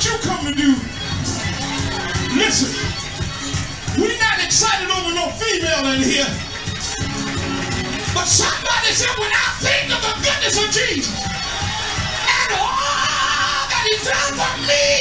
what you come to do. Listen, we're not excited over no female in here. But somebody said, when I think of the goodness of Jesus and all that he's done for me,